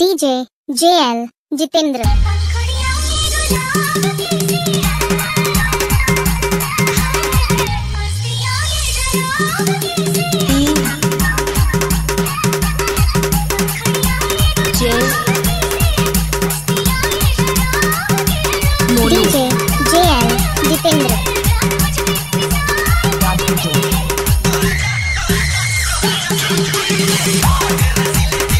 DJ JL Jitendra DJ Jitendra DJ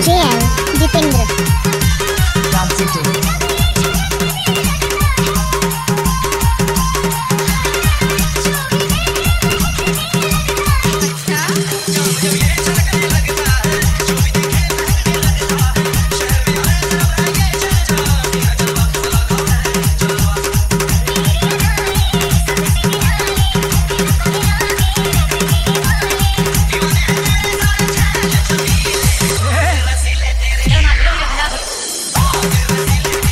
JL Jitendra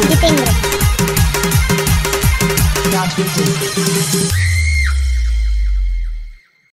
Jitendra.